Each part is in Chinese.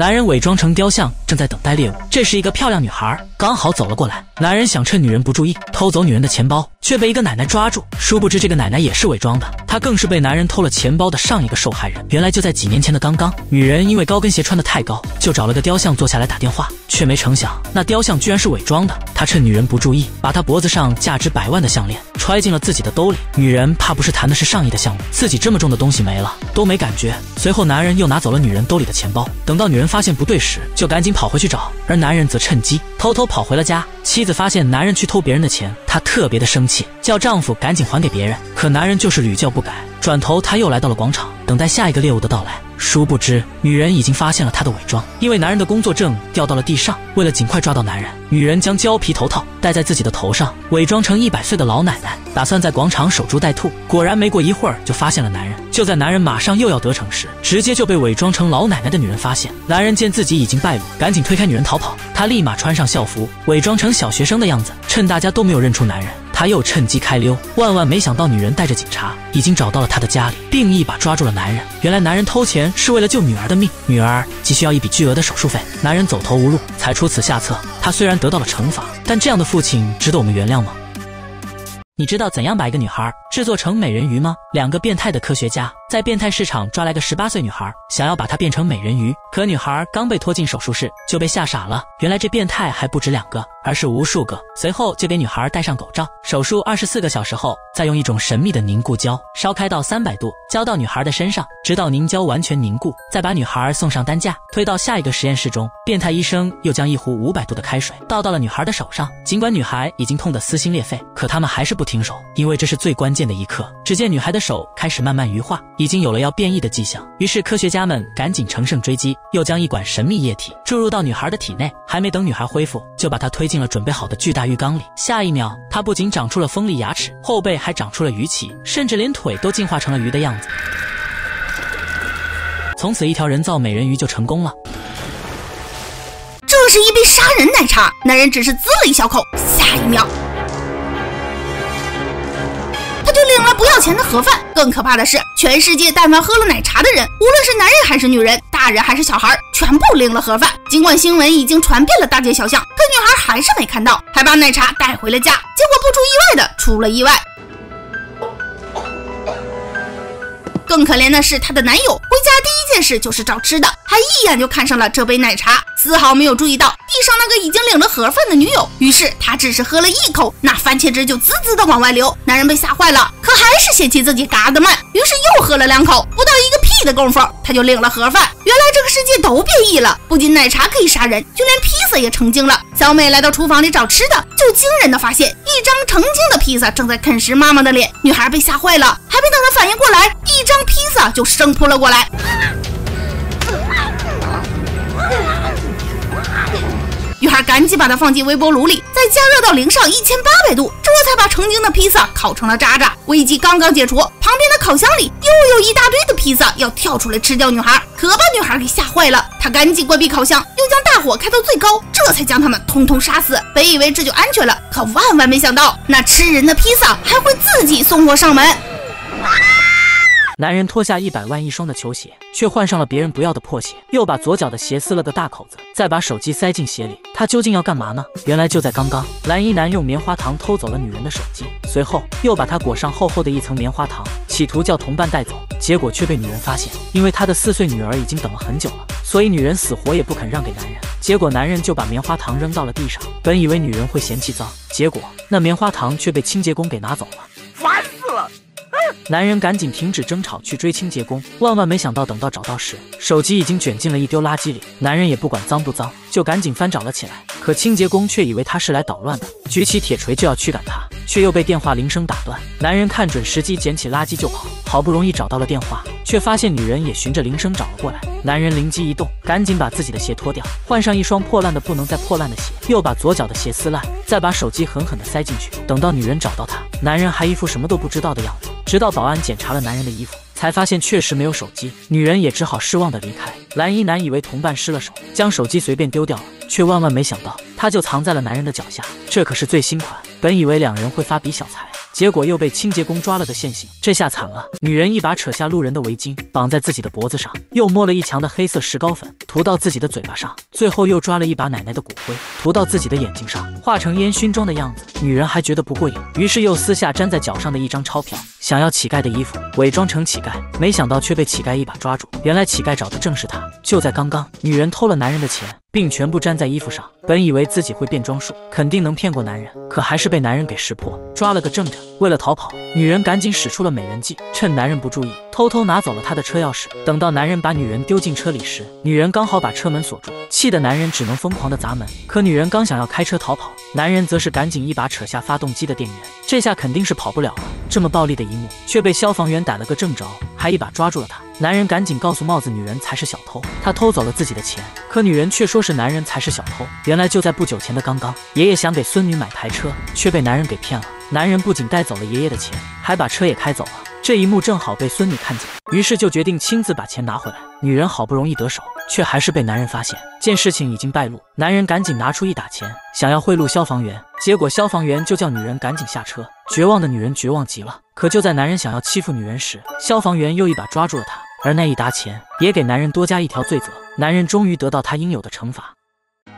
男人伪装成雕像，正在等待猎物。这是，一个漂亮女孩刚好走了过来。男人想趁女人不注意偷走女人的钱包，却被一个奶奶抓住。殊不知，这个奶奶也是伪装的，她更是被男人偷了钱包的上一个受害人。原来就在几年前的刚刚，女人因为高跟鞋穿得太高，就找了个雕像坐下来打电话，却没成想那雕像居然是伪装的。他趁女人不注意，把她脖子上价值百万的项链揣进了自己的兜里。女人怕不是谈的是上亿的项目，自己这么重的东西没了都没感觉。随后，男人又拿走了女人兜里的钱包。等到女人发现不对时，就赶紧跑回去找，而男人则趁机偷偷跑回了家。妻子发现男人去偷别人的钱，她特别的生气，叫丈夫赶紧还给别人。可男人就是屡教不改。转头，他又来到了广场，等待下一个猎物的到来。殊不知，女人已经发现了他的伪装，因为男人的工作证掉到了地上。为了尽快抓到男人，女人将胶皮头套戴在自己的头上，伪装成一百岁的老奶奶，打算在广场守株待兔。果然，没过一会儿就发现了男人。就在男人马上又要得逞时，直接就被伪装成老奶奶的女人发现。男人见自己已经败露，赶紧推开女人逃跑。他立马穿上校服，伪装成小学生的样子，趁大家都没有认出男人。他又趁机开溜，万万没想到，女人带着警察已经找到了他的家里，并一把抓住了男人。原来，男人偷钱是为了救女儿的命，女儿急需要一笔巨额的手术费，男人走投无路，才出此下策。他虽然得到了惩罚，但这样的父亲值得我们原谅吗？你知道怎样把一个女孩制作成美人鱼吗？两个变态的科学家在变态市场抓来个十八岁女孩，想要把她变成美人鱼。可女孩刚被拖进手术室，就被吓傻了。原来这变态还不止两个，而是无数个。随后就给女孩戴上狗罩，手术二十四个小时后，再用一种神秘的凝固胶烧开到三百度，浇到女孩的身上，直到凝胶完全凝固，再把女孩送上担架，推到下一个实验室中。变态医生又将一壶五百度的开水倒到了女孩的手上。尽管女孩已经痛得撕心裂肺，可他们还是不停手，因为这是最关键的一刻。只见女孩的手开始慢慢鱼化，已经有了要变异的迹象。于是科学家们赶紧乘胜追击，又将一管神秘液体注入到女孩的体内。还没等女孩恢复，就把她推进了准备好的巨大浴缸里。下一秒，她不仅长出了锋利牙齿，后背还长出了鱼鳍，甚至连腿都进化成了鱼的样子。从此，一条人造美人鱼就成功了。这是一杯杀人奶茶，男人只是滋了一小口，下一秒钱的盒饭。更可怕的是，全世界但凡喝了奶茶的人，无论是男人还是女人，大人还是小孩，全部领了盒饭。尽管新闻已经传遍了大街小巷，可女孩还是没看到，还把奶茶带回了家。结果不出意外的出了意外。更可怜的是，她的男友回家第一件事就是找吃的，还一眼就看上了这杯奶茶，丝毫没有注意到地上那个已经领了盒饭的女友。于是他只是喝了一口，那番茄汁就滋滋的往外流。男人被吓坏了，可还是嫌弃自己嘎得慢，于是又喝了两口，不到一个屁的功夫，他就领了盒饭。原来这个世界都变异了，不仅奶茶可以杀人，就连屁萨也成精了。小美来到厨房里找吃的，就惊人的发现一张成精的披萨正在啃食妈妈的脸。女孩被吓坏了，还没等她反应过来，一张披萨就生扑了过来。赶紧把它放进微波炉里，再加热到零上一千八百度，这才把成精的披萨烤成了渣渣。危机刚刚解除，旁边的烤箱里又有一大堆的披萨要跳出来吃掉女孩，可把女孩给吓坏了。她赶紧关闭烤箱，又将大火开到最高，这才将他们通通杀死。本以为这就安全了，可万万没想到，那吃人的披萨还会自己送货上门。男人脱下一百万一双的球鞋，却换上了别人不要的破鞋，又把左脚的鞋撕了个大口子，再把手机塞进鞋里。他究竟要干嘛呢？原来就在刚刚，蓝衣男用棉花糖偷走了女人的手机，随后又把她裹上厚厚的一层棉花糖，企图叫同伴带走，结果却被女人发现。因为他的四岁女儿已经等了很久了，所以女人死活也不肯让给男人。结果男人就把棉花糖扔到了地上，本以为女人会嫌弃脏，结果那棉花糖却被清洁工给拿走了。烦！男人赶紧停止争吵，去追清洁工。万万没想到，等到找到时，手机已经卷进了一丢垃圾里。男人也不管脏不脏，就赶紧翻找了起来。可清洁工却以为他是来捣乱的，举起铁锤就要驱赶他，却又被电话铃声打断。男人看准时机，捡起垃圾就跑。好不容易找到了电话，却发现女人也循着铃声找了过来。男人灵机一动，赶紧把自己的鞋脱掉，换上一双破烂的不能再破烂的鞋，又把左脚的鞋撕烂，再把手机狠狠地塞进去。等到女人找到他，男人还一副什么都不知道的样子。直到保安检查了男人的衣服，才发现确实没有手机。女人也只好失望地离开。蓝衣男以为同伴失了手，将手机随便丢掉了，却万万没想到，他就藏在了男人的脚下。这可是最新款，本以为两人会发笔小财。结果又被清洁工抓了个现行。这下惨了，女人一把扯下路人的围巾，绑在自己的脖子上，又摸了一墙的黑色石膏粉，涂到自己的嘴巴上，最后又抓了一把奶奶的骨灰，涂到自己的眼睛上，化成烟熏妆的样子。女人还觉得不过瘾，于是又撕下粘在脚上的一张钞票，想要乞丐的衣服，伪装成乞丐，没想到却被乞丐一把抓住。原来乞丐找的正是他。就在刚刚，女人偷了男人的钱。并全部粘在衣服上，本以为自己会变装术，肯定能骗过男人，可还是被男人给识破，抓了个正着。为了逃跑，女人赶紧使出了美人计，趁男人不注意，偷偷拿走了他的车钥匙。等到男人把女人丢进车里时，女人刚好把车门锁住，气得男人只能疯狂的砸门。可女人刚想要开车逃跑，男人则是赶紧一把扯下发动机的电源，这下肯定是跑不了了。这么暴力的一幕，却被消防员逮了个正着，还一把抓住了他。男人赶紧告诉帽子女人才是小偷，他偷走了自己的钱。可女人却说是男人才是小偷。原来就在不久前的刚刚，爷爷想给孙女买台车，却被男人给骗了。男人不仅带走了爷爷的钱，还把车也开走了。这一幕正好被孙女看见，于是就决定亲自把钱拿回来。女人好不容易得手，却还是被男人发现。见事情已经败露，男人赶紧拿出一打钱，想要贿赂消防员。结果消防员就叫女人赶紧下车。绝望的女人绝望极了。可就在男人想要欺负女人时，消防员又一把抓住了她。而那一沓钱也给男人多加一条罪责。男人终于得到他应有的惩罚。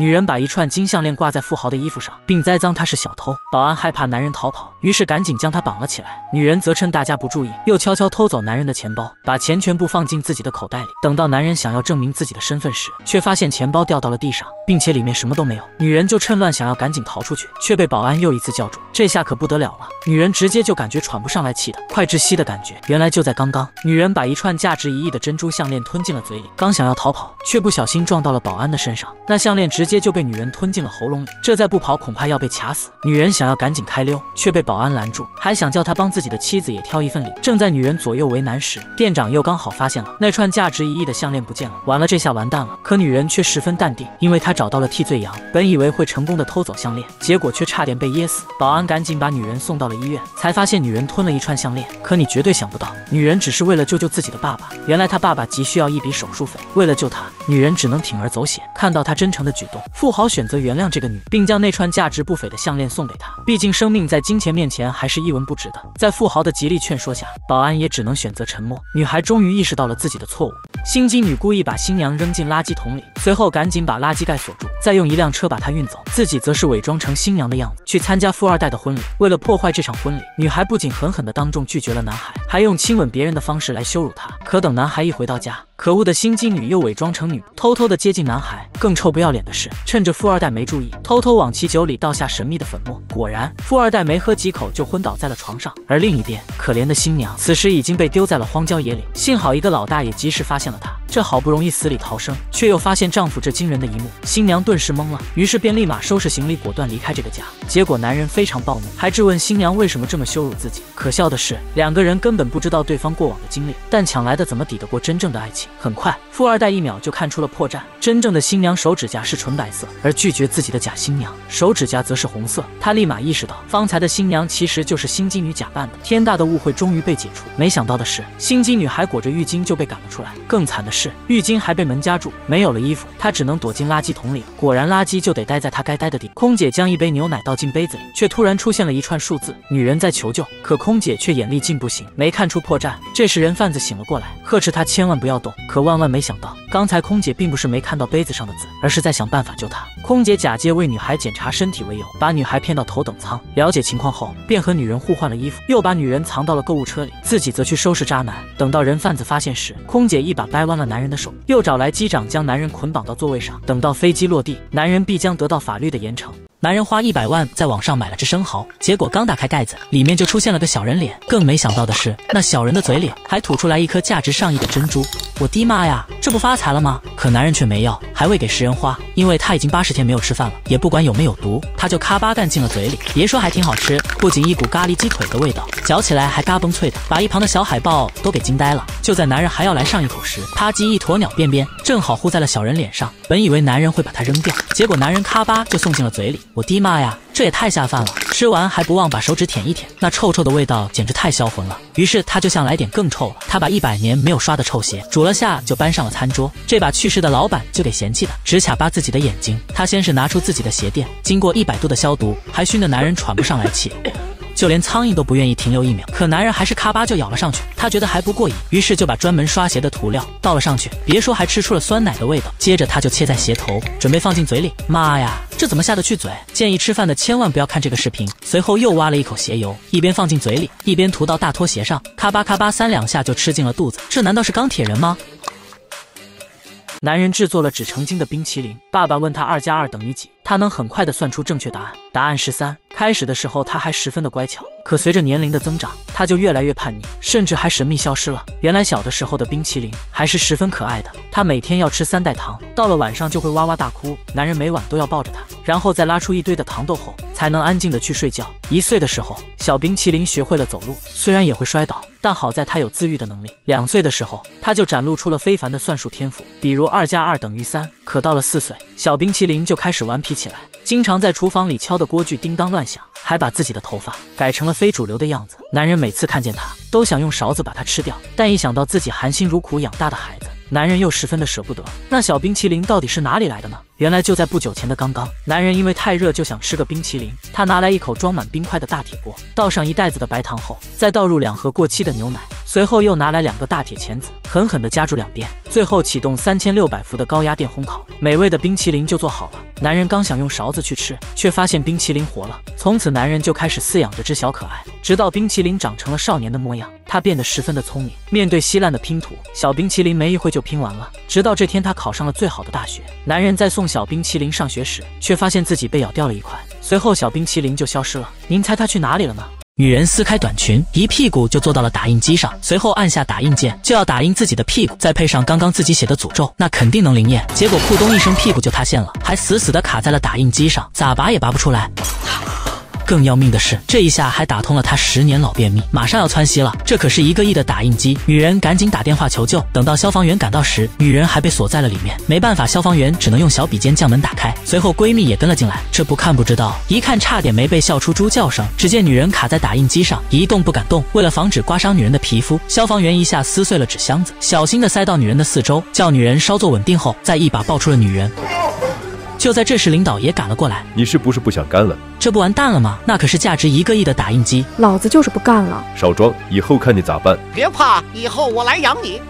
女人把一串金项链挂在富豪的衣服上，并栽赃他是小偷。保安害怕男人逃跑，于是赶紧将他绑了起来。女人则趁大家不注意，又悄悄偷走男人的钱包，把钱全部放进自己的口袋里。等到男人想要证明自己的身份时，却发现钱包掉到了地上，并且里面什么都没有。女人就趁乱想要赶紧逃出去，却被保安又一次叫住。这下可不得了了，女人直接就感觉喘不上来气的快窒息的感觉。原来就在刚刚，女人把一串价值一亿的珍珠项链吞进了嘴里，刚想要逃跑，却不小心撞到了保安的身上，那项链直接就被女人吞进了喉咙里，这再不跑恐怕要被卡死。女人想要赶紧开溜，却被保安拦住，还想叫他帮自己的妻子也挑一份礼。正在女人左右为难时，店长又刚好发现了那串价值一亿的项链不见了。完了，这下完蛋了。可女人却十分淡定，因为她找到了替罪羊。本以为会成功的偷走项链，结果却差点被噎死。保安赶紧把女人送到了医院，才发现女人吞了一串项链。可你绝对想不到，女人只是为了救救自己的爸爸。原来她爸爸急需要一笔手术费，为了救他，女人只能铤而走险。看到她真诚的举动富豪选择原谅这个女，并将那串价值不菲的项链送给她。毕竟生命在金钱面前还是一文不值的。在富豪的极力劝说下，保安也只能选择沉默。女孩终于意识到了自己的错误。心机女故意把新娘扔进垃圾桶里，随后赶紧把垃圾盖锁住，再用一辆车把她运走。自己则是伪装成新娘的样子去参加富二代的婚礼。为了破坏这场婚礼，女孩不仅狠狠地当众拒绝了男孩，还用亲吻别人的方式来羞辱他。可等男孩一回到家，可恶的心机女又伪装成女，偷偷的接近男孩。更臭不要脸的是，趁着富二代没注意，偷偷往其酒里倒下神秘的粉末。果然，富二代没喝几口就昏倒在了床上。而另一边，可怜的新娘此时已经被丢在了荒郊野岭。幸好一个老大爷及时发现了她，这好不容易死里逃生，却又发现丈夫这惊人的一幕，新娘顿时懵了，于是便立马收拾行李，果断离开这个家。结果男人非常暴怒，还质问新娘为什么这么羞辱自己。可笑的是，两个人根本不知道对方过往的经历，但抢来的怎么抵得过真正的爱情？很快。富二代一秒就看出了破绽，真正的新娘手指甲是纯白色，而拒绝自己的假新娘手指甲则是红色。他立马意识到，方才的新娘其实就是心机女假扮的。天大的误会终于被解除。没想到的是，心机女还裹着浴巾就被赶了出来。更惨的是，浴巾还被门夹住，没有了衣服，她只能躲进垃圾桶里。果然，垃圾就得待在她该待的地。空姐将一杯牛奶倒进杯子里，却突然出现了一串数字。女人在求救，可空姐却眼力劲不行，没看出破绽。这时，人贩子醒了过来，呵斥她千万不要动。可万万没想到，刚才空姐并不是没看到杯子上的字，而是在想办法救她。空姐假借为女孩检查身体为由，把女孩骗到头等舱，了解情况后，便和女人互换了衣服，又把女人藏到了购物车里，自己则去收拾渣男。等到人贩子发现时，空姐一把掰弯了男人的手，又找来机长将男人捆绑到座位上。等到飞机落地，男人必将得到法律的严惩。男人花一百万在网上买了只生蚝，结果刚打开盖子，里面就出现了个小人脸。更没想到的是，那小人的嘴里还吐出来一颗价值上亿的珍珠。我的妈呀，这不发财了吗？可男人却没要，还喂给食人花，因为他已经八十天没有吃饭了，也不管有没有毒，他就咔吧干进了嘴里。别说还挺好吃，不仅一股咖喱鸡腿的味道，嚼起来还嘎嘣脆的，把一旁的小海豹都给惊呆了。就在男人还要来上一口时，啪叽一坨鸟便便正好糊在了小人脸上。本以为男人会把它扔掉，结果男人咔吧就送进了嘴里。我的妈呀，这也太下饭了！吃完还不忘把手指舔一舔，那臭臭的味道简直太销魂了。于是他就想来点更臭了，他把一百年没有刷的臭鞋煮了下，就搬上了餐桌。这把去世的老板就给嫌弃的直卡巴自己的眼睛。他先是拿出自己的鞋垫，经过一百度的消毒，还熏得男人喘不上来气。就连苍蝇都不愿意停留一秒。可男人还是咔吧就咬了上去，他觉得还不过瘾，于是就把专门刷鞋的涂料倒了上去。别说还吃出了酸奶的味道，接着他就切在鞋头，准备放进嘴里。妈呀，这怎么下得去嘴？建议吃饭的千万不要看这个视频。随后又挖了一口鞋油，一边放进嘴里，一边涂到大拖鞋上，咔吧咔吧三两下就吃进了肚子。这难道是钢铁人吗？男人制作了纸成精的冰淇淋，爸爸问他二加二等于几，他能很快的算出正确答案，答案是三。开始的时候他还十分的乖巧，可随着年龄的增长，他就越来越叛逆，甚至还神秘消失了。原来小的时候的冰淇淋还是十分可爱的，他每天要吃三袋糖，到了晚上就会哇哇大哭，男人每晚都要抱着他，然后再拉出一堆的糖豆后，才能安静的去睡觉。一岁的时候，小冰淇淋学会了走路，虽然也会摔倒，但好在他有自愈的能力。两岁的时候，他就展露出了非凡的算术天赋，比如二加二等于三。可到了四岁，小冰淇淋就开始顽皮起来，经常在厨房里敲的锅具叮当乱响，还把自己的头发改成了非主流的样子。男人每次看见他，都想用勺子把它吃掉，但一想到自己含辛茹苦养大的孩子，男人又十分的舍不得。那小冰淇淋到底是哪里来的呢？原来就在不久前的刚刚，男人因为太热就想吃个冰淇淋，他拿来一口装满冰块的大铁锅，倒上一袋子的白糖后，再倒入两盒过期的牛奶，随后又拿来两个大铁钳子，狠狠地夹住两边，最后启动三千六百伏的高压电烘烤，美味的冰淇淋就做好了。男人刚想用勺子去吃，却发现冰淇淋活了。从此，男人就开始饲养这只小可爱，直到冰淇淋长成了少年的模样，他变得十分的聪明。面对稀烂的拼图，小冰淇淋没一会就拼完了。直到这天，他考上了最好的大学。男人在送小冰淇淋上学时，却发现自己被咬掉了一块，随后小冰淇淋就消失了。您猜他去哪里了呢？女人撕开短裙，一屁股就坐到了打印机上，随后按下打印键，就要打印自己的屁股，再配上刚刚自己写的诅咒，那肯定能灵验。结果裤咚一声，屁股就塌陷了，还死死的卡在了打印机上，咋拔也拔不出来。更要命的是，这一下还打通了他十年老便秘，马上要窜稀了。这可是一个亿的打印机，女人赶紧打电话求救。等到消防员赶到时，女人还被锁在了里面，没办法，消防员只能用小笔尖将门打开。随后闺蜜也跟了进来，这不看不知道，一看差点没被笑出猪叫声。只见女人卡在打印机上，一动不敢动。为了防止刮伤女人的皮肤，消防员一下撕碎了纸箱子，小心的塞到女人的四周，叫女人稍作稳定后，再一把抱出了女人。就在这时，领导也赶了过来。你是不是不想干了？这不完蛋了吗？那可是价值一个亿的打印机。老子就是不干了。少装，以后看你咋办。别怕，以后我来养你。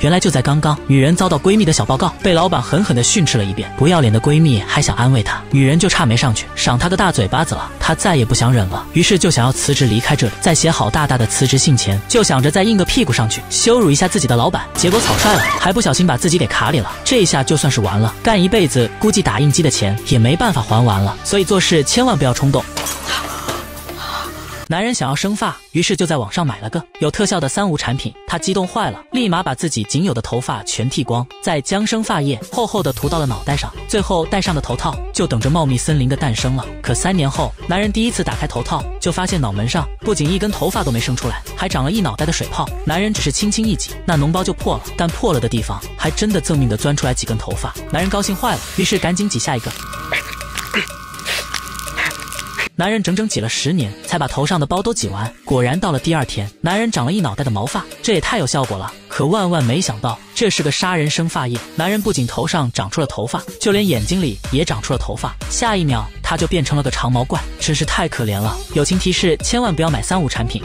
原来就在刚刚，女人遭到闺蜜的小报告，被老板狠狠地训斥了一遍。不要脸的闺蜜还想安慰她，女人就差没上去赏她个大嘴巴子了。她再也不想忍了，于是就想要辞职离开这里。在写好大大的辞职信前，就想着再印个屁股上去，羞辱一下自己的老板。结果草率了，还不小心把自己给卡里了。这一下就算是完了，干一辈子估计打印机的钱也没办法还完了。所以做事千万不要冲动。男人想要生发，于是就在网上买了个有特效的三无产品。他激动坏了，立马把自己仅有的头发全剃光，再将生发液厚厚的涂到了脑袋上，最后戴上的头套就等着茂密森林的诞生了。可三年后，男人第一次打开头套，就发现脑门上不仅一根头发都没生出来，还长了一脑袋的水泡。男人只是轻轻一挤，那脓包就破了，但破了的地方还真的赠命的钻出来几根头发。男人高兴坏了，于是赶紧挤下一个。男人整整挤了十年，才把头上的包都挤完。果然，到了第二天，男人长了一脑袋的毛发，这也太有效果了。可万万没想到，这是个杀人生发液。男人不仅头上长出了头发，就连眼睛里也长出了头发。下一秒，他就变成了个长毛怪，真是太可怜了。友情提示：千万不要买三无产品。